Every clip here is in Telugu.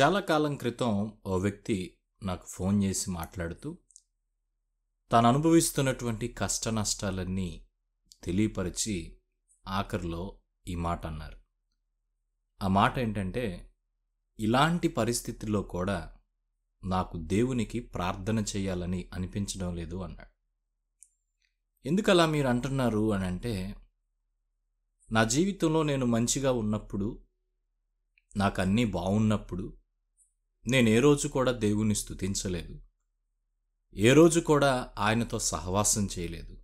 చాలా కాలం క్రితం ఓ వ్యక్తి నాకు ఫోన్ చేసి మాట్లాడుతూ తాను అనుభవిస్తున్నటువంటి కష్ట నష్టాలన్నీ తెలియపరిచి ఆఖరిలో ఈ మాట అన్నారు. ఆ మాట ఏంటంటే ఇలాంటి పరిస్థితుల్లో కూడా నాకు దేవునికి ప్రార్థన చేయాలని అనిపించడం లేదు అన్నాడు. ఎందుకు అలా మీరు అంటున్నారు అని అంటే నా జీవితంలో నేను మంచిగా ఉన్నప్పుడు నాకు అన్నీ బాగున్నప్పుడు నేను ఏ రోజు కూడా దేవుని స్తుతించలేదు. ఏ రోజు కూడా ఆయనతో సహవాసం చేయలేదు.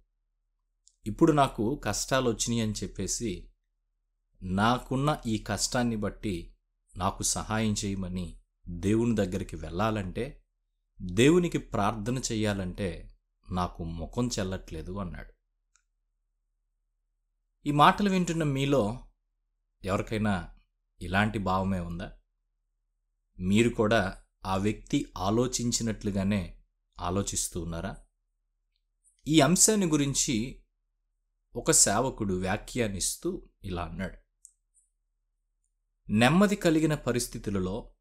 ఇప్పుడు నాకు కష్టాలు వచ్చినాయి అని చెప్పేసి నాకున్న ఈ కష్టాన్ని బట్టి నాకు సహాయం చేయమని దేవుని దగ్గరికి వెళ్ళాలంటే దేవునికి ప్రార్థన చేయాలంటే నాకు ముఖం చెల్లట్లేదు అన్నాడు. ఈ మాటలు వింటున్న మీలో ఎవరికైనా ఇలాంటి భావమే ఉందా? మీరు కూడా ఆ వ్యక్తి ఆలోచించినట్లుగానే ఆలోచిస్తూ ఉన్నారా? ఈ అంశాన్ని గురించి ఒక సేవకుడు వ్యాఖ్యానిస్తూ ఇలా అన్నాడు. నెమ్మది కలిగిన పరిస్థితులలో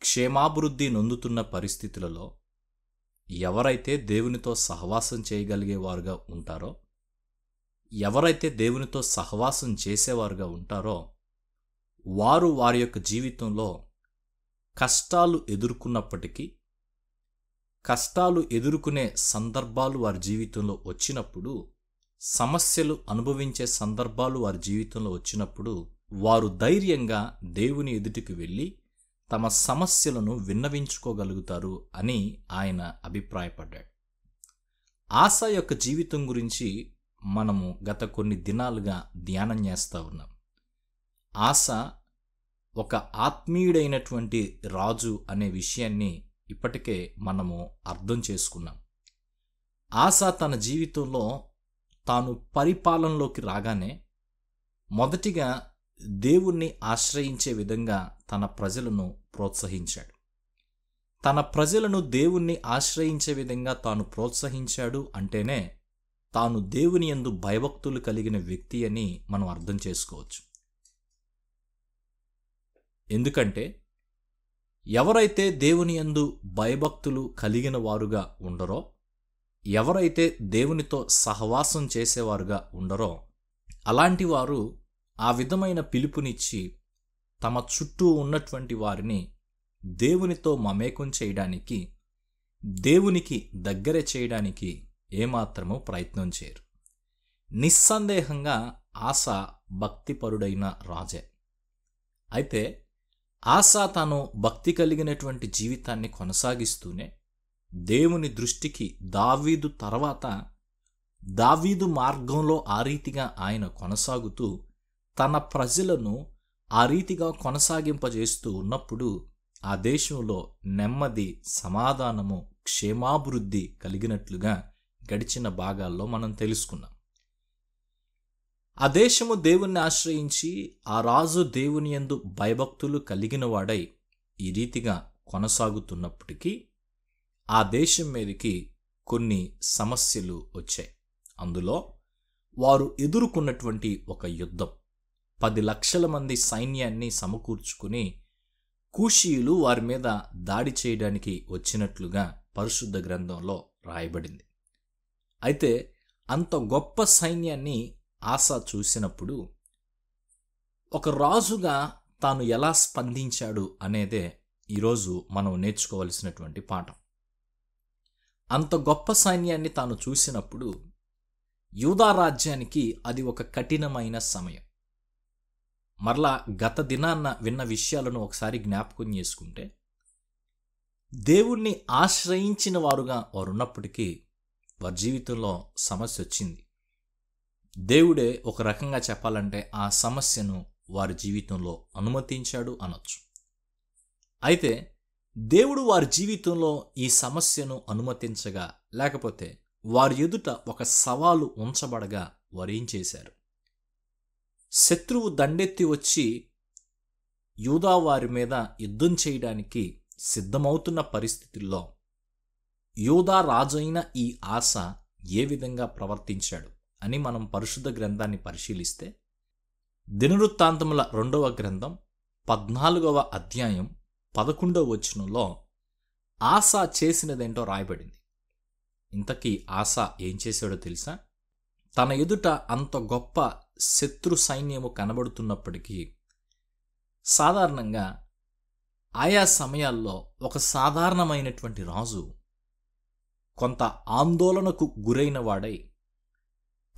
క్షేమాభివృద్ధి నొందుతున్న పరిస్థితులలో ఎవరైతే దేవునితో సహవాసం చేయగలిగేవారుగా ఉంటారో ఎవరైతే దేవునితో సహవాసం చేసేవారుగా ఉంటారో వారు వారి యొక్క జీవితంలో కష్టాలు ఎదుర్కొన్నప్పటికీ కష్టాలు ఎదుర్కొనే సందర్భాలు వారి జీవితంలో వచ్చినప్పుడు సమస్యలు అనుభవించే సందర్భాలు వారి జీవితంలో వచ్చినప్పుడు వారు ధైర్యంగా దేవుని ఎదుటికి వెళ్ళి తమ సమస్యలను విన్నవించుకోగలుగుతారు అని ఆయన అభిప్రాయపడ్డాడు. ఆశ యొక్క జీవితం గురించి మనము గత కొన్ని దినాలుగా ధ్యానం చేస్తూ ఉన్నాం. ఆశ ఒక ఆత్మీయుడైనటువంటి రాజు అనే విషయాన్ని ఇప్పటికే మనము అర్థం చేసుకున్నాం. ఆశ తన జీవితంలో తాను పరిపాలనలోకి రాగానే మొదటిగా దేవుణ్ణి ఆశ్రయించే విధంగా తన ప్రజలను ప్రోత్సహించాడు. తన ప్రజలను దేవుణ్ణి ఆశ్రయించే విధంగా తాను ప్రోత్సహించాడు అంటేనే తాను దేవుని యందు భయభక్తులు కలిగిన వ్యక్తి అని మనం అర్థం చేసుకోవచ్చు. ఎందుకంటే ఎవరైతే దేవుని యందు భయభక్తులు కలిగిన వారుగా ఉండరో ఎవరైతే దేవునితో సహవాసం చేసేవారుగా ఉండరో అలాంటి వారు ఆ విధమైన పిలుపునిచ్చి తమ చుట్టూ ఉన్నటువంటి వారిని దేవునితో మమేకం చేయడానికి దేవునికి దగ్గర చేయడానికి ఏమాత్రము ప్రయత్నం చేయరు. నిస్సందేహంగా ఆశ భక్తిపరుడైన రాజే. అయితే ఆశా తాను భక్తి కలిగినటువంటి జీవితాన్ని కొనసాగిస్తూనే దేవుని దృష్టికి దావీదు తర్వాత దావీదు మార్గంలో ఆ రీతిగా ఆయన కొనసాగుతూ తన ప్రజలను ఆ రీతిగా కొనసాగింపజేస్తూ ఉన్నప్పుడు ఆ దేశంలో నెమ్మది సమాధానము క్షేమాభివృద్ధి కలిగినట్లుగా గడిచిన భాగాల్లో మనం తెలుసుకున్నాం. ఆ దేశము దేవుణ్ణి ఆశ్రయించి ఆ రాజు దేవుని యందు భయభక్తులు కలిగిన వాడై ఈ రీతిగా కొనసాగుతున్నప్పటికీ ఆ దేశం మీదకి కొన్ని సమస్యలు వచ్చాయి. అందులో వారు ఎదుర్కొన్నటువంటి ఒక యుద్ధం. పది లక్షల మంది సైన్యాన్ని సమకూర్చుకుని కూషీయులు వారి మీద దాడి చేయడానికి వచ్చినట్లుగా పరిశుద్ధ గ్రంథంలో రాయబడింది. అయితే అంత గొప్ప సైన్యాన్ని ఆశ చూసినప్పుడు ఒక రాజుగా తాను ఎలా స్పందించాడు అనేదే ఈరోజు మనం నేర్చుకోవలసినటువంటి పాఠం. అంత గొప్ప సైన్యాన్ని తాను చూసినప్పుడు యూదా రాజ్యానికి అది ఒక కఠినమైన సమయం. మరలా గత దినాన్న విన్న విషయాలను ఒకసారి జ్ఞాపకం చేసుకుంటే దేవుణ్ణి ఆశ్రయించిన వారుగా వారు ఉన్నప్పటికీ వారి జీవితంలో సమస్య వచ్చింది. దేవుడే ఒక రకంగా చెప్పాలంటే ఆ సమస్యను వారి జీవితంలో అనుమతించాడు అనొచ్చు. అయితే దేవుడు వారి జీవితంలో ఈ సమస్యను అనుమతించగా లేకపోతే వారి ఎదుట ఒక సవాలు ఉంచబడగా వారు ఏం చేశారు? శత్రువు దండెత్తి వచ్చి యూదా వారి మీద యుద్ధం చేయడానికి సిద్ధమవుతున్న పరిస్థితుల్లో యూదా రాజైన ఈ ఆశ ఏ విధంగా ప్రవర్తించాడు? అని మనం పరిశుద్ధ గ్రంథాన్ని పరిశీలిస్తే దినవృత్తాంతముల రెండవ గ్రంథం పద్నాలుగవ అధ్యాయం పదకొండవ వచనంలో ఆశ చేసినదేంటో రాయబడింది. ఇంతకీ ఆశ ఏం చేశాడో తెలుసా? తన ఎదుట అంత గొప్ప శత్రు సైన్యము కనబడుతున్నప్పటికీ సాధారణంగా ఆయా సమయాల్లో ఒక సాధారణమైనటువంటి రాజు కొంత ఆందోళనకు గురైన వాడై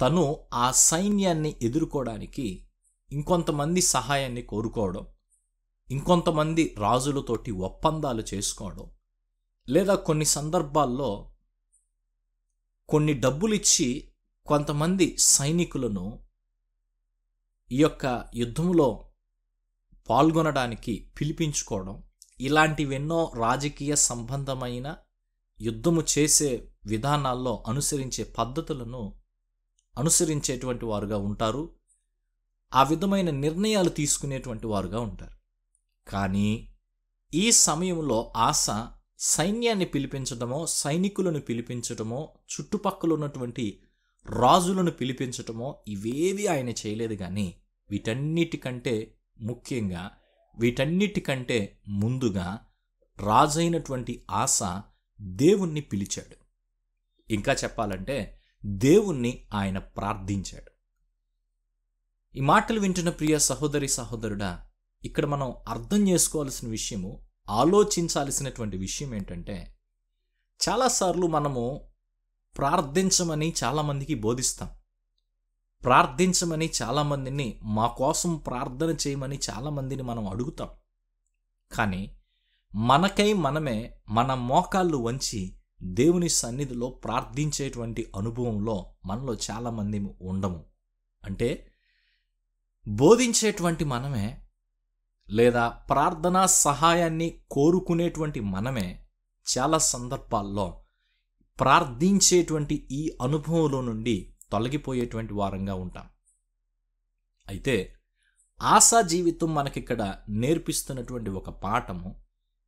తను ఆ సైన్యాన్ని ఎదుర్కోవడానికి ఇంకొంతమంది సహాయాన్ని కోరుకోవడం ఇంకొంతమంది రాజులతోటి ఒప్పందాలు చేసుకోవడం లేదా కొన్ని సందర్భాల్లో కొన్ని డబ్బులిచ్చి కొంతమంది సైనికులను ఈ యొక్క యుద్ధంలో పాల్గొనడానికి పిలిపించుకోవడం ఇలాంటివెన్నో రాజకీయ సంబంధమైన యుద్ధము చేసే విధానాల్లో అనుసరించే పద్ధతులను అనుసరించేటువంటి వారుగా ఉంటారు. ఆ విధమైన నిర్ణయాలు తీసుకునేటువంటి వారుగా ఉంటారు. కానీ ఈ సమయంలో ఆశ సైన్యాన్ని పిలిపించడమో సైనికులను పిలిపించడమో చుట్టుపక్కల ఉన్నటువంటి రాజులను పిలిపించటమో ఇవేవి ఆయన చేయలేదు కానీ వీటన్నిటికంటే ముఖ్యంగా వీటన్నిటికంటే ముందుగా రాజైనటువంటి ఆశ దేవుణ్ణి పిలిచాడు. ఇంకా చెప్పాలంటే దేవుణ్ణి ఆయన ప్రార్థించాడు. ఈ మాటలు వింటున్న ప్రియ సహోదరి సహోదరుడా ఇక్కడ మనం అర్థం చేసుకోవాల్సిన విషయము ఆలోచించాల్సినటువంటి విషయం ఏంటంటే చాలాసార్లు మనము ప్రార్థించమని చాలామందికి బోధిస్తాం. ప్రార్థించమని చాలామందిని మా కోసం ప్రార్థన చేయమని చాలామందిని మనం అడుగుతాం. కానీ మనకై మనమే మన మోకాళ్ళు వంచి దేవుని సన్నిధిలో ప్రార్థించేటువంటి అనుభవంలో మనలో చాలామంది ఉండము. అంటే బోధించేటువంటి మనమే లేదా ప్రార్థనా సహాయాన్ని కోరుకునేటువంటి మనమే చాలా సందర్భాల్లో ప్రార్థించేటువంటి ఈ అనుభవంలో నుండి తొలగిపోయేటువంటి వారంగా ఉంటాం. అయితే ఆశా జీవితం మనకిక్కడ నేర్పిస్తున్నటువంటి ఒక పాఠము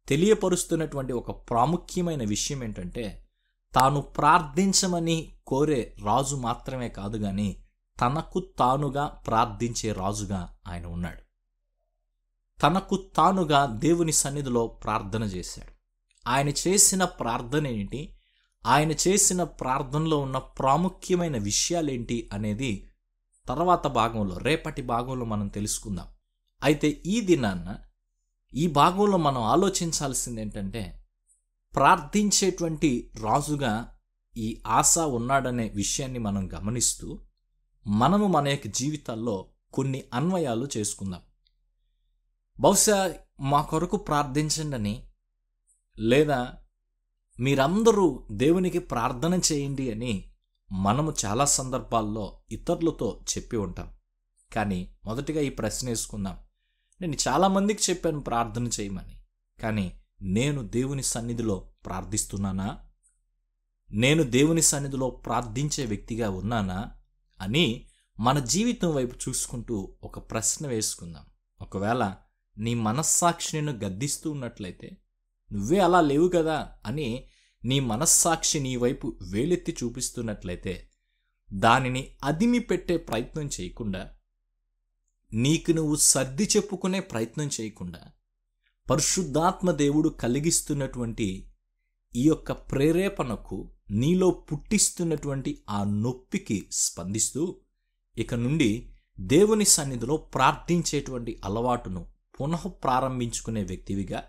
తెలియపరుస్తున్నటువంటి ఒక ప్రాముఖ్యమైన విషయం ఏంటంటే తాను ప్రార్థించమని కోరే రాజు మాత్రమే కాదు కానీ తనకు తానుగా ప్రార్థించే రాజుగా ఆయన ఉన్నాడు. తనకు తానుగా దేవుని సన్నిధిలో ప్రార్థన చేశాడు. ఆయన చేసిన ప్రార్థన ఏంటి? ఆయన చేసిన ప్రార్థనలో ఉన్న ప్రాముఖ్యమైన విషయాలేంటి అనేది తర్వాత భాగంలో రేపటి భాగంలో మనం తెలుసుకుందాం. అయితే ఈ దినాన్న ఈ భాగంలో మనం ఆలోచించాల్సింది ఏంటంటే ప్రార్థించేటువంటి రాజుగా ఈ ఆశ ఉన్నాడనే విషయాన్ని మనం గమనిస్తూ మనము మన యొక్క జీవితాల్లో కొన్ని అన్వయాలు చేసుకుందాం. బహుశా మా కొరకు ప్రార్థించండి అని లేదా మీరందరూ దేవునికి ప్రార్థన చేయండి అని మనము చాలా సందర్భాల్లో ఇతరులతో చెప్పి ఉంటాం. కానీ మొదటిగా ఈ ప్రశ్న వేసుకుందాం. నేను చాలామందికి చెప్పాను ప్రార్థన చేయమని. కానీ నేను దేవుని సన్నిధిలో ప్రార్థిస్తున్నానా? నేను దేవుని సన్నిధిలో ప్రార్థించే వ్యక్తిగా ఉన్నానా? అని మన జీవితం వైపు చూసుకుంటూ ఒక ప్రశ్న వేసుకుందాం. ఒకవేళ నీ మనస్సాక్షి నిన్ను గద్దిస్తూ ఉన్నట్లయితే నువ్వే అలా లేవు కదా అని నీ మనస్సాక్షి నీ వైపు వేలెత్తి చూపిస్తున్నట్లయితే దానిని అదిమి పెట్టే ప్రయత్నం చేయకుండా నీకు నువ్వు సర్ది చెప్పుకునే ప్రయత్నం చేయకుండా పరిశుద్ధాత్మ దేవుడు కలిగిస్తున్నటువంటి ఈ యొక్క ప్రేరేపణకు నీలో పుట్టిస్తున్నటువంటి ఆ నొప్పికి స్పందిస్తూ ఇక నుండి దేవుని సన్నిధిలో ప్రార్థించేటువంటి అలవాటును పునః ప్రారంభించుకునే వ్యక్తివిగా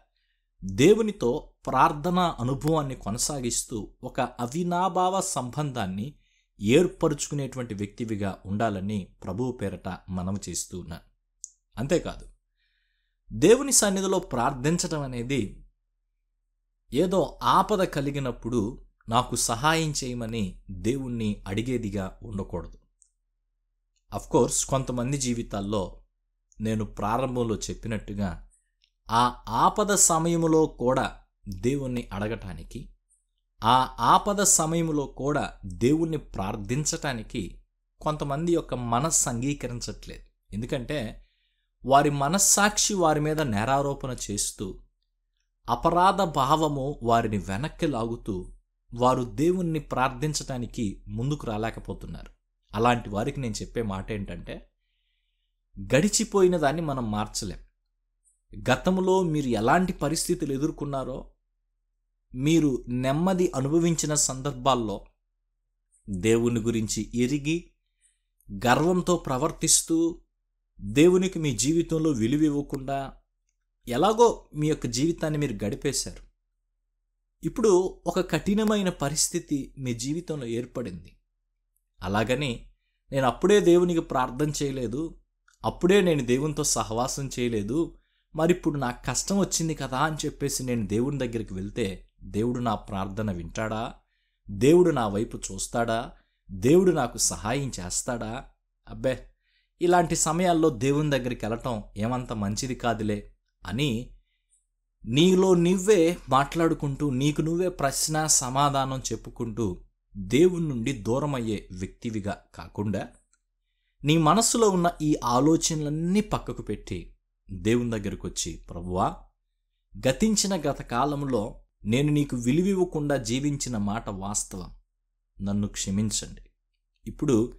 దేవునితో ప్రార్థనా అనుభవాన్ని కొనసాగిస్తూ ఒక అవినాభావ సంబంధాన్ని ఏర్పరుచుకునేటువంటి వ్యక్తివిగా ఉండాలని ప్రభువు పేరట మనవి చేస్తూ ఉన్నాను. అంతేకాదు దేవుని సన్నిధిలో ప్రార్థించడం అనేది ఏదో ఆపద కలిగినప్పుడు నాకు సహాయం చేయమని దేవుణ్ణి అడిగేదిగా ఉండకూడదు. కోర్స్ కొంతమంది జీవితాల్లో నేను ప్రారంభంలో చెప్పినట్టుగా ఆ ఆపద సమయంలో కూడా దేవుణ్ణి అడగటానికి ఆ ఆపద సమయంలో కూడా దేవుణ్ణి ప్రార్థించటానికి కొంతమంది యొక్క మనస్సు అంగీకరించట్లేదు. ఎందుకంటే వారి మనస్సాక్షి వారి మీద నేరారోపణ చేస్తూ అపరాధ భావము వారిని వెనక్కి లాగుతూ వారు దేవుణ్ణి ప్రార్థించటానికి ముందుకు రాలేకపోతున్నారు. అలాంటి వారికి నేను చెప్పే మాట ఏంటంటే గడిచిపోయిన దాన్ని మనం మార్చలేం. గతంలో మీరు ఎలాంటి పరిస్థితులు ఎదుర్కొన్నారో మీరు నెమ్మది అనుభవించిన సందర్భాల్లో దేవుని గురించి ఎరిగి గర్వంతో ప్రవర్తిస్తూ దేవునికి మీ జీవితంలో విలువ ఇవ్వకుండా ఎలాగో మీ యొక్క జీవితాన్ని మీరు గడిపేశారు. ఇప్పుడు ఒక కఠినమైన పరిస్థితి మీ జీవితంలో ఏర్పడింది. అలాగని నేను అప్పుడే దేవునికి ప్రార్థన చేయలేదు అప్పుడే నేను దేవునితో సహవాసం చేయలేదు మరి ఇప్పుడు నాకు కష్టం వచ్చింది కదా అని చెప్పేసి నేను దేవుని దగ్గరికి వెళ్తే దేవుడు నా ప్రార్థన వింటాడా? దేవుడు నా వైపు చూస్తాడా? దేవుడు నాకు సహాయం చేస్తాడా? అబ్బే ఇలాంటి సమయాల్లో దేవుని దగ్గరికి వెళ్ళటం ఏమంత మంచిది కాదులే అని నీలో నువ్వే మాట్లాడుకుంటూ నీకు నువ్వే ప్రశ్న సమాధానం చెప్పుకుంటూ దేవుని నుండి దూరమయ్యే వ్యక్తివిగా కాకుండా నీ మనసులో ఉన్న ఈ ఆలోచనలన్నీ పక్కకు పెట్టి దేవుని దగ్గరకు వచ్చి ప్రభువా గతించిన గత కాలంలో నేను నీకు విలువివ్వకుండా జీవించిన మాట వాస్తవం. నన్ను క్షమించండి. ఇప్పుడు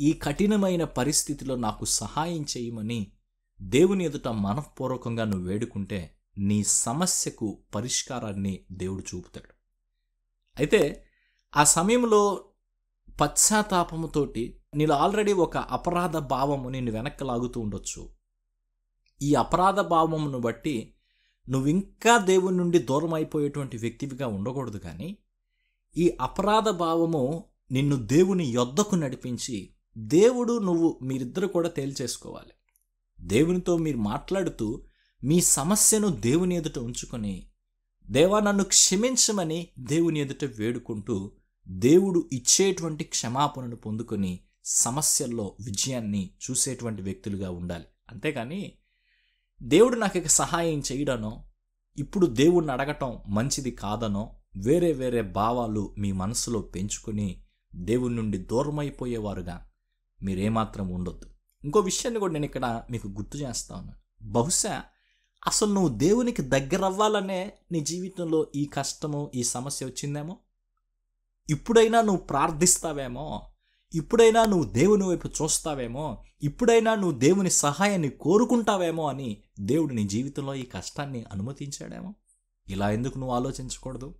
ఈ కఠినమైన పరిస్థితిలో నాకు సహాయం చేయమని దేవుని ఎదుట మనఃపూర్వకంగా నువ్వు వేడుకుంటే నీ సమస్యకు పరిష్కారాన్ని దేవుడు చూపుతాడు. అయితే ఆ సమయంలో పశ్చాత్తాపముతోటి నీలో ఆల్రెడీ ఒక అపరాధ భావము నేను వెనక్కి లాగుతూ ఉండొచ్చు. ఈ అపరాధ భావమును బట్టి నువ్వు ఇంకా దేవుని నుండి దూరం అయిపోయేటువంటి వ్యక్తివిగా ఉండకూడదు కానీ ఈ అపరాధ భావము నిన్ను దేవుని యొద్దకు నడిపించి దేవుడు నువ్వు మీరిద్దరు కూడా తేల్చేసుకోవాలి. దేవునితో మీరు మాట్లాడుతూ మీ సమస్యను దేవుని ఎదుట ఉంచుకొని దేవా నన్ను క్షమించమని దేవుని ఎదుట వేడుకుంటూ దేవుడు ఇచ్చేటువంటి క్షమాపణను పొందుకొని సమస్యల్లో విజయాన్ని చూసేటువంటి వ్యక్తులుగా ఉండాలి. అంతేగాని దేవుడు నాకు ఇక సహాయం చేయడనో ఇప్పుడు దేవుణ్ణి అడగటం మంచిది కాదనో వేరే వేరే భావాలు మీ మనసులో పెంచుకొని దేవుని నుండి దూరమైపోయేవారుగా. మీరేమాత్రం ఉండొద్దు. ఇంకో విషయాన్ని కూడా నేను ఇక్కడ మీకు గుర్తు చేస్తాను బహుశా అసలు నువ్వు దేవునికి దగ్గర అవ్వాలనే నీ జీవితంలో ఈ కష్టము ఈ సమస్య వచ్చిందేమో? ఇప్పుడైనా నువ్వు ప్రార్థిస్తావేమో? ఇప్పుడైనా నువ్వు దేవుని వైపు చూస్తావేమో ఇప్పుడైనా నువ్వు దేవుని సహాయాన్ని కోరుకుంటావేమో అని దేవుడు నీ జీవితంలో ఈ కష్టాన్ని అనుమతించాడేమో. ఇలా ఎందుకు నువ్వు ఆలోచించకూడదు?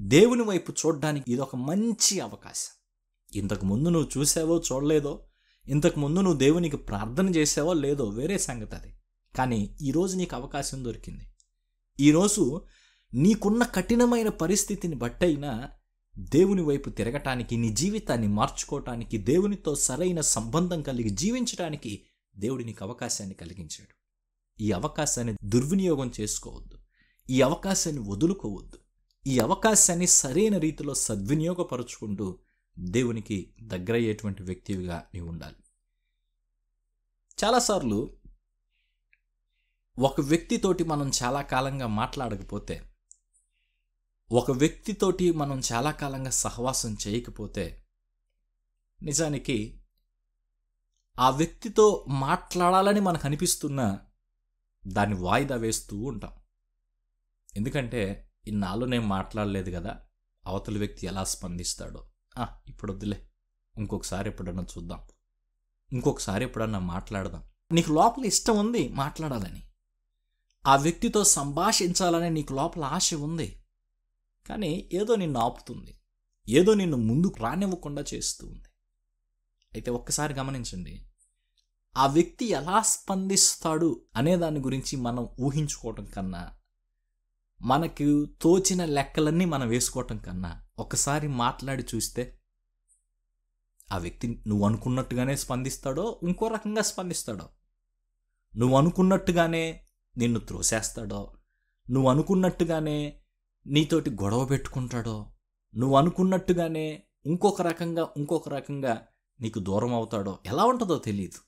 దేవుని వైపు చూడడానికి ఇది ఒక మంచి అవకాశం. ఇంతకు ముందు నువ్వు చూసావో చూడలేదో ఇంతకు ముందు నువ్వు దేవునికి ప్రార్థన చేసావో లేదో వేరే సంగతి అది. కానీ ఈరోజు నీకు అవకాశం దొరికింది. ఈరోజు నీకున్న కఠినమైన పరిస్థితిని బట్టైనా దేవుని వైపు తిరగటానికి నీ జీవితాన్ని మార్చుకోవటానికి దేవునితో సరైన సంబంధం కలిగి జీవించడానికి దేవుడు నీకు అవకాశాన్ని కలిగించాడు. ఈ అవకాశాన్ని దుర్వినియోగం చేసుకోవద్దు. ఈ అవకాశాన్ని వదులుకోవద్దు. ఈ అవకాశాన్ని సరైన రీతిలో సద్వినియోగపరుచుకుంటూ దేవునికి దగ్గరయ్యేటువంటి వ్యక్తివిగా నీవు ఉండాలి. చాలాసార్లు ఒక వ్యక్తితోటి మనం చాలా కాలంగా మాట్లాడకపోతే ఒక వ్యక్తితోటి మనం చాలా కాలంగా సహవాసం చేయకపోతే నిజానికి ఆ వ్యక్తితో మాట్లాడాలని మనకు అనిపిస్తున్న దాన్ని వాయిదా వేస్తూ ఉంటాం. ఎందుకంటే ఇన్నాళ్ళు నేను మాట్లాడలేదు కదా అవతల వ్యక్తి ఎలా స్పందిస్తాడో. "ఆ, ఇప్పుడు వద్దులే ఇంకొకసారి ఎప్పుడన్నా చూద్దాం. ఇంకొకసారి ఎప్పుడన్నా మాట్లాడదాం. నీకు లోపల ఇష్టం ఉంది మాట్లాడాలని. ఆ వ్యక్తితో సంభాషించాలని నీకు లోపల ఆశ ఉంది. కానీ ఏదో నిన్ను ఆపుతుంది. ఏదో నిన్ను ముందుకు రానివ్వకుండా చేస్తూ ఉంది అయితే ఒక్కసారి గమనించండి. ఆ వ్యక్తి ఎలా స్పందిస్తాడు అనే దాని గురించి మనం ఊహించుకోవటం కన్నా మనకు తోచిన లెక్కలన్నీ మనం వేసుకోవటం కన్నా ఒకసారి మాట్లాడి చూస్తే ఆ వ్యక్తి నువ్వు అనుకున్నట్టుగానే స్పందిస్తాడో ఇంకో రకంగా స్పందిస్తాడో. నువ్వు అనుకున్నట్టుగానే నిన్ను త్రోసేస్తాడో నువ్వు అనుకున్నట్టుగానే నీతోటి గొడవ పెట్టుకుంటాడో? నువ్వు అనుకున్నట్టుగానే ఇంకొక రకంగా ఇంకొక రకంగా నీకు దూరం అవుతాడో? ఎలా ఉంటుందో తెలియదు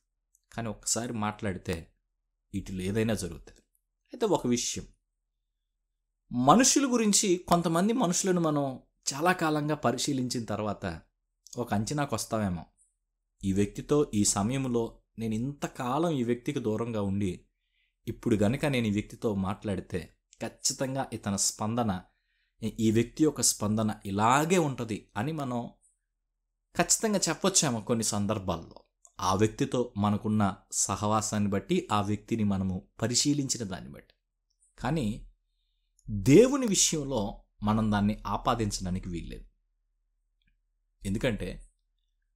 కానీ ఒక్కసారి మాట్లాడితే వీటిలో ఏదైనా జరుగుతుంది. అయితే ఒక విషయం. మనుషుల గురించి కొంతమంది మనుషులను మనం చాలా కాలంగా పరిశీలించిన తర్వాత ఒక అంచనాకు వస్తామేమో. ఈ వ్యక్తితో ఈ సమయంలో నేను ఇంతకాలం ఈ వ్యక్తికి దూరంగా ఉండి ఇప్పుడు గనుక నేను ఈ వ్యక్తితో మాట్లాడితే ఖచ్చితంగా ఇతని స్పందన ఈ వ్యక్తి యొక్క స్పందన ఇలాగే ఉంటుంది అని మనం ఖచ్చితంగా చెప్పొచ్చాము కొన్ని సందర్భాల్లో. ఆ వ్యక్తితో మనకున్న సహవాసాన్ని బట్టి ఆ వ్యక్తిని మనము పరిశీలించిన దాన్ని బట్టి. కానీ దేవుని విషయంలో మనం దాన్ని ఆపాదించడానికి వీల్లేదు. ఎందుకంటే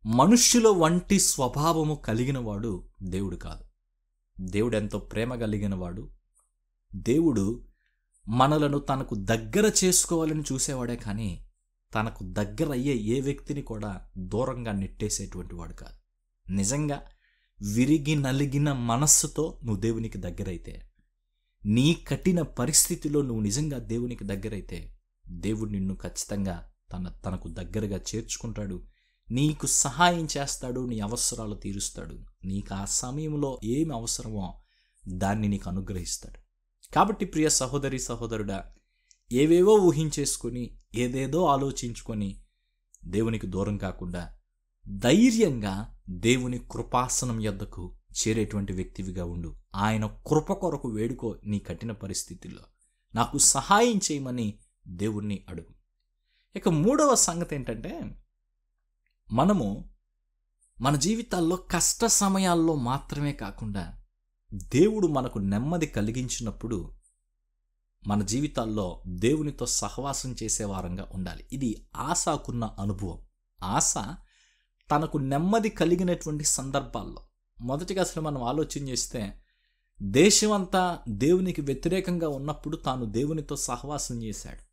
మనుష్యుల వంటి స్వభావము కలిగిన వాడు దేవుడు కాదు. దేవుడు ఎంతో ప్రేమ కలిగిన వాడు దేవుడు మనలను తనకు దగ్గర చేసుకోవాలని చూసేవాడే కానీ తనకు దగ్గర అయ్యే ఏ వ్యక్తిని కూడా దూరంగా నెట్టేసేటువంటి వాడు కాదు. నిజంగా విరిగి నలిగిన మనస్సుతో నువ్వు దేవునికి దగ్గరైతే నీ కఠిన పరిస్థితిలో నువ్వు నిజంగా దేవునికి దగ్గరైతే దేవుడు నిన్ను ఖచ్చితంగా తన తనకు దగ్గరగా చేర్చుకుంటాడు నీకు సహాయం చేస్తాడు నీ అవసరాలు తీరుస్తాడు నీకు ఆ సమయంలో ఏమి అవసరమో దాన్ని నీకు అనుగ్రహిస్తాడు. కాబట్టి ప్రియ సహోదరి సహోదరుడా ఏవేవో ఊహించేసుకొని ఏదేదో ఆలోచించుకొని దేవునికి దూరం కాకుండా ధైర్యంగా దేవుని కృపాసనం యొద్దకు చేరేటువంటి వ్యక్తివిగా ఉండు. ఆయన కృప కొరకు వేడుకో నీ కఠిన పరిస్థితుల్లో. నాకు సహాయం చేయమని దేవుణ్ణి అడుగు. ఇక మూడవ సంగతి ఏంటంటే మనము మన జీవితాల్లో కష్ట సమయాల్లో మాత్రమే కాకుండా దేవుడు మనకు నెమ్మది కలిగించినప్పుడు మన జీవితాల్లో దేవునితో సహవాసం చేసేవారంగా ఉండాలి. ఇది ఆశకున్న అనుభవం. ఆశ తనకు నెమ్మది కలిగినటువంటి సందర్భాల్లో. మొదటిగా అసలు మనం ఆలోచన చేస్తే దేశమంతా దేవునికి వ్యతిరేకంగా ఉన్నప్పుడు తాను దేవునితో సహవాసం చేశాడు.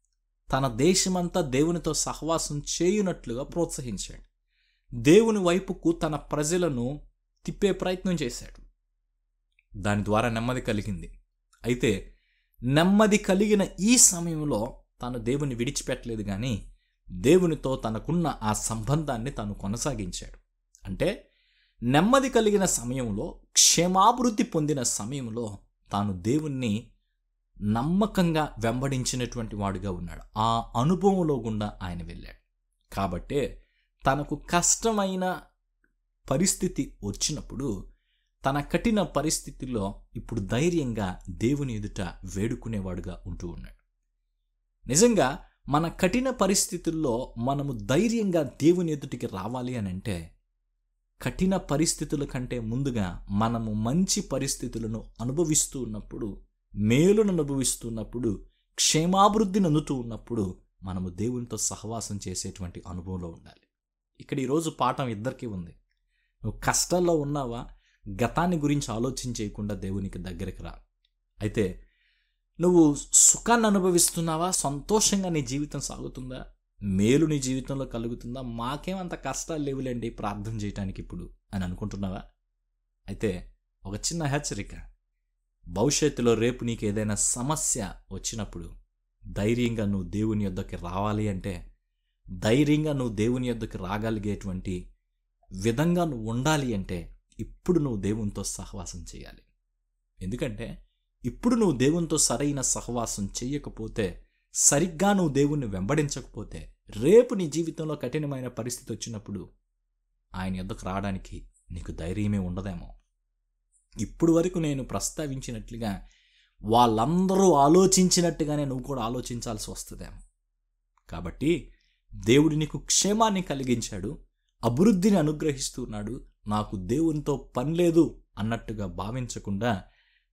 తన దేశమంతా దేవునితో సహవాసం చేయునట్లుగా ప్రోత్సహించాడు. దేవుని వైపుకు తన ప్రజలను తిప్పే ప్రయత్నం చేశాడు. దాని ద్వారా నెమ్మది కలిగింది. అయితే నెమ్మది కలిగిన ఈ సమయంలో తాను దేవుని విడిచిపెట్టలేదు కానీ దేవునితో తనకున్న ఆ సంబంధాన్ని తాను కొనసాగించాడు. అంటే నెమ్మది కలిగిన సమయంలో క్షేమాభివృద్ధి పొందిన సమయంలో తాను దేవుణ్ణి నమ్మకంగా వెంబడించినటువంటి వాడుగా ఉన్నాడు. ఆ అనుభవంలో గుండా ఆయన వెళ్ళాడు. కాబట్టే తనకు కష్టమైన పరిస్థితి వచ్చినప్పుడు తన కఠిన పరిస్థితిలో ఇప్పుడు ధైర్యంగా దేవుని ఎదుట వేడుకునేవాడుగా ఉంటూ ఉన్నాడు. నిజంగా మన కఠిన పరిస్థితుల్లో మనము ధైర్యంగా దేవుని ఎదుటికి రావాలి అని అంటే కఠిన పరిస్థితుల కంటే ముందుగా మనము మంచి పరిస్థితులను అనుభవిస్తూ ఉన్నప్పుడు మేలును అనుభవిస్తున్నప్పుడు క్షేమాభివృద్ధిని అందుతూ ఉన్నప్పుడు మనము దేవునితో సహవాసం చేసేటువంటి అనుభవంలో ఉండాలి. ఇక్కడ ఈరోజు పాఠం ఇద్దరికీ ఉంది. నువ్వు కష్టాల్లో ఉన్నావా? గతాన్ని గురించి ఆలోచించేయకుండా దేవునికి దగ్గరికి రా. అయితే నువ్వు సుఖాన్ని అనుభవిస్తున్నావా? సంతోషంగా నీ జీవితం సాగుతుందా? మేలు నీ జీవితంలో కలుగుతుందా? మాకేమంత కష్టాలు లేవులేండి ప్రార్థన చేయటానికి ఇప్పుడు అని అనుకుంటున్నావా? అయితే ఒక చిన్న హెచ్చరిక. భవిష్యత్తులో రేపు నీకు ఏదైనా సమస్య వచ్చినప్పుడు ధైర్యంగా నువ్వు దేవుని యొద్దకి రావాలి అంటే ధైర్యంగా నువ్వు దేవుని యొద్దకి రాగలిగేటువంటి విధంగా నువ్వు ఉండాలి అంటే ఇప్పుడు నువ్వు దేవునితో సహవాసం చేయాలి. ఎందుకంటే ఇప్పుడు నువ్వు దేవునితో సరైన సహవాసం చేయకపోతే సరిగ్గా నువ్వు దేవుణ్ణి వెంబడించకపోతే రేపు నీ జీవితంలో కఠినమైన పరిస్థితి వచ్చినప్పుడు ఆయన యుద్ధకు రావడానికి నీకు ధైర్యమే ఉండదేమో. ఇప్పుడు వరకు నేను ప్రస్తావించినట్లుగా వాళ్ళందరూ ఆలోచించినట్టుగానే నువ్వు కూడా ఆలోచించాల్సి వస్తుందేమో. కాబట్టి దేవుడు నీకు క్షేమాన్ని కలిగించాడు అభివృద్ధిని అనుగ్రహిస్తున్నాడు నాకు దేవునితో పని లేదు అన్నట్టుగా భావించకుండా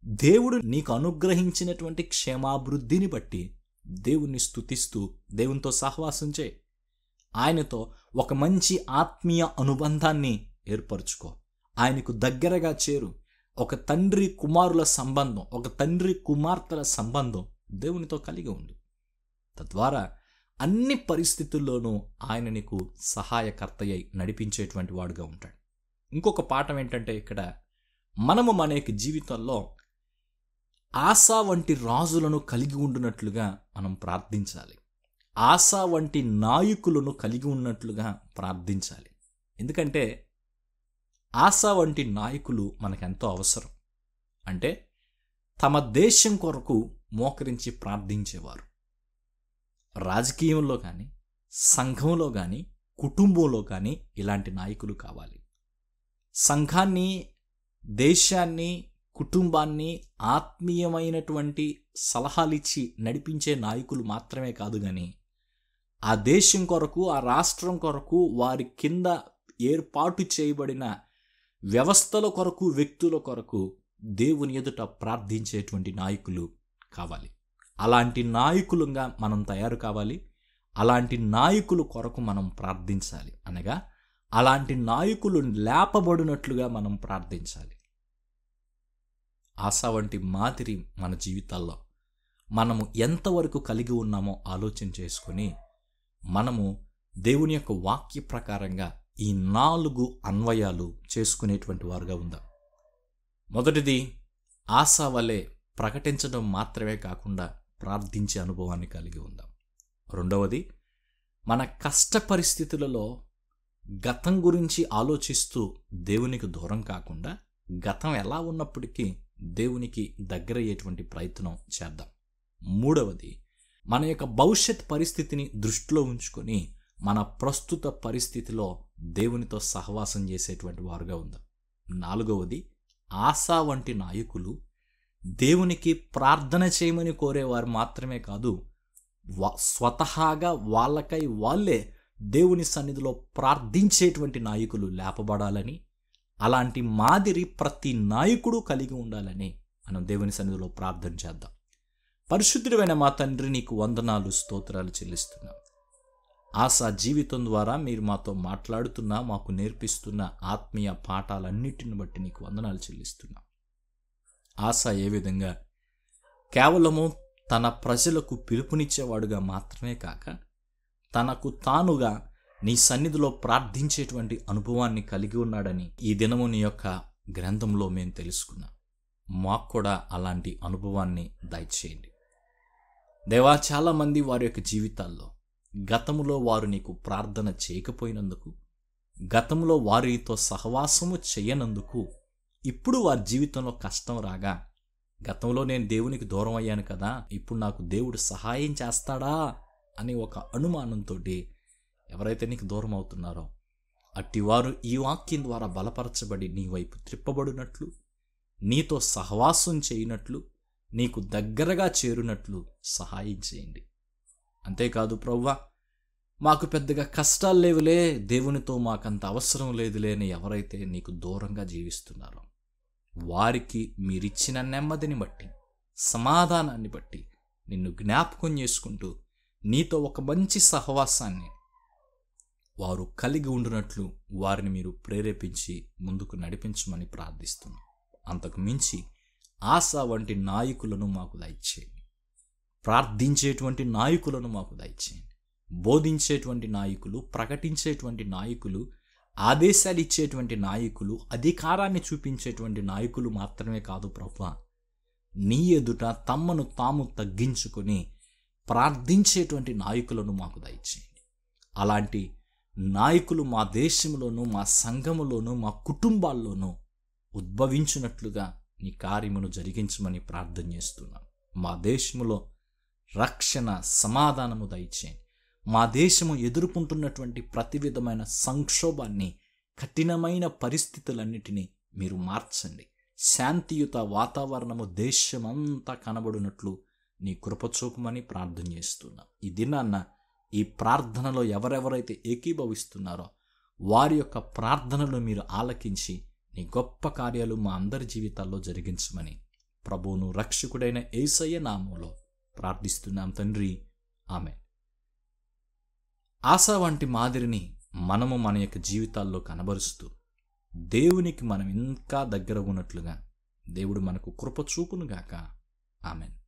దేవుడు నీకు అనుగ్రహించినటువంటి క్షేమాభివృద్ధిని బట్టి దేవుణ్ణి స్తుతిస్తూ దేవునితో సహవాసం చేయి. ఆయనతో ఒక మంచి ఆత్మీయ అనుబంధాన్ని ఏర్పరచుకో. ఆయనకు దగ్గరగా చేరు. ఒక తండ్రి కుమారుల సంబంధం ఒక తండ్రి కుమార్తెల సంబంధం దేవునితో కలిగి ఉండు. తద్వారా అన్ని పరిస్థితుల్లోనూ ఆయన నీకు సహాయకర్తయ్యై నడిపించేటువంటి వాడుగా ఉంటాడు. ఇంకొక పాఠం ఏంటంటే ఇక్కడ మనము మన యొక్క జీవితంలో ఆశ వంటి రాజులను కలిగి ఉండునట్లుగా మనం ప్రార్థించాలి. ఆశ వంటి నాయకులను కలిగి ఉన్నట్లుగా ప్రార్థించాలి. ఎందుకంటే ఆశ వంటి నాయకులు మనకెంతో అవసరం. అంటే తమ దేశం కొరకు మోకరించి ప్రార్థించేవారు. రాజకీయంలో కానీ సంఘంలో కానీ కుటుంబంలో కానీ ఇలాంటి నాయకులు కావాలి. సంఘాన్ని దేశాన్ని కుటుంబాన్ని ఆత్మీయమైనటువంటి సలహాలిచ్చి నడిపించే నాయకులు మాత్రమే కాదు కానీ ఆ దేశం కొరకు ఆ రాష్ట్రం కొరకు వారి కింద ఏర్పాటు చేయబడిన వ్యవస్థల కొరకు వ్యక్తుల కొరకు దేవుని ఎదుట ప్రార్థించేటువంటి నాయకులు కావాలి. అలాంటి నాయకులుగా మనం తయారు కావాలి. అలాంటి నాయకుల కొరకు మనం ప్రార్థించాలి అనగా అలాంటి నాయకులు లేపబడినట్లుగా మనం ప్రార్థించాలి. ఆశ వంటి మాదిరి మన జీవితాల్లో మనము ఎంతవరకు కలిగి ఉన్నామో ఆలోచన చేసుకొని మనము దేవుని యొక్క వాక్య ప్రకారంగా ఈ నాలుగు అన్వయాలు చేసుకునేటువంటి వారుగా ఉందాం. మొదటిది ఆశ వలె ప్రకటించడం మాత్రమే కాకుండా ప్రార్థించే అనుభవాన్ని కలిగి ఉందాం. రెండవది మన కష్ట పరిస్థితులలో గతం గురించి ఆలోచిస్తూ దేవునికి దూరం కాకుండా గతం ఎలా ఉన్నప్పటికీ దేవునికి దగ్గరయ్యేటువంటి ప్రయత్నం చేద్దాం. మూడవది మన యొక్క భవిష్యత్ పరిస్థితిని దృష్టిలో ఉంచుకొని మన ప్రస్తుత పరిస్థితిలో దేవునితో సహవాసం చేసేటువంటి వారుగా ఉందాం. నాలుగవది ఆశా వంటి నాయకులు దేవునికి ప్రార్థన చేయమని కోరేవారు మాత్రమే కాదు వా- స్వతహాగా వాళ్ళకై వాళ్ళే దేవుని సన్నిధిలో ప్రార్థించేటువంటి నాయకులు లేపబడాలని అలాంటి మాదిరి ప్రతి నాయకుడు కలిగి ఉండాలని మనం దేవుని సన్నిధిలో ప్రార్థన చేద్దాం. పరిశుద్ధుడైన మా తండ్రి నీకు వందనాలు స్తోత్రాలు చెల్లిస్తున్నాం. ఆశ జీవితం ద్వారా మీరు మాతో మాట్లాడుతున్న మాకు నేర్పిస్తున్న ఆత్మీయ పాఠాలన్నిటిని బట్టి నీకు వందనాలు చెల్లిస్తున్నాం. ఆశ ఏ విధంగా కేవలము తన ప్రజలకు పిలుపునిచ్చేవాడుగా మాత్రమే కాక తనకు తానుగా నీ సన్నిధిలో ప్రార్థించేటువంటి అనుభవాన్ని కలిగి ఉన్నాడని ఈ దినము నీ యొక్క గ్రంథంలో మేము తెలుసుకున్నాం. మాకు కూడా అలాంటి అనుభవాన్ని దయచేయండి. దేవా చాలామంది వారి యొక్క జీవితాల్లో గతములో వారు నీకు ప్రార్థన చేయకపోయినందుకు గతంలో వారితో సహవాసము చేయనందుకు ఇప్పుడు వారి జీవితంలో కష్టం రాగా గతంలో నేను దేవునికి దూరం అయ్యాను కదా ఇప్పుడు నాకు దేవుడు సహాయం చేస్తాడా? అనే ఒక అనుమానంతో ఎవరైతే నీకు దూరం అవుతున్నారో అట్టివారు ఈ వాక్యం ద్వారా బలపరచబడి నీ వైపు త్రిప్పబడినట్లు నీతో సహవాసం చేయనట్లు నీకు దగ్గరగా చేరునట్లు సహాయం చేయండి. అంతేకాదు ప్రవ్వా మాకు పెద్దగా కష్టాలు లేవులే దేవునితో మాకంత అవసరం లేదులే అని ఎవరైతే నీకు దూరంగా జీవిస్తున్నారో వారికి మీరిచ్చిన నెమ్మదిని బట్టి సమాధానాన్ని బట్టి నిన్ను జ్ఞాపకం చేసుకుంటూ నీతో ఒక మంచి సహవాసాన్ని వారు కలిగి ఉండునట్లు వారిని మీరు ప్రేరేపించి ముందుకు నడిపించమని ప్రార్థిస్తున్నాం. అంతకు మించి ఆశ వంటి నాయకులను మాకు దయచేయండి. ప్రార్థించేటువంటి నాయకులను మాకు దయచేయండి. బోధించేటువంటి నాయకులు ప్రకటించేటువంటి నాయకులు ఆదేశాలు ఇచ్చేటువంటి నాయకులు అధికారాన్ని చూపించేటువంటి నాయకులు మాత్రమే కాదు ప్రభా. నీ ఎదుట తమ్మను తాము తగ్గించుకొని ప్రార్థించేటువంటి నాయకులను మాకు దయచేయండి. అలాంటి నాయకులు మా దేశంలోనూ మా సంఘములోనూ మా కుటుంబాల్లోనూ ఉద్భవించినట్లుగా నీ కార్యమును జరిగించమని ప్రార్థన చేస్తున్నాను మా దేశంలో రక్షణ సమాధానము దయచేయండి. మా దేశము ఎదుర్కొంటున్నటువంటి ప్రతి విధమైన సంక్షోభాన్ని కఠినమైన పరిస్థితులన్నిటినీ మీరు మార్చండి. శాంతియుత వాతావరణము దేశమంతా కనబడినట్లు నీ కృపచూపమని ప్రార్థన చేస్తున్నా. ఈ దినాన్న ఈ ప్రార్థనలో ఎవరెవరైతే ఏకీభవిస్తున్నారో వారి యొక్క ప్రార్థనలు మీరు ఆలకించి నీ గొప్ప కార్యాలు మా అందరి జీవితాల్లో జరిగించమని ప్రభువును రక్షకుడైన ఏసయ్య నామంలో ప్రార్థిస్తున్నాం తండ్రి. ఆమె ఆశ వంటి మాదిరిని మనము మన యొక్క జీవితాల్లో కనబరుస్తూ దేవునికి మనం ఇంకా దగ్గర ఉన్నట్లుగా దేవుడు మనకు కృప చూపునుగాక ఆమెన్.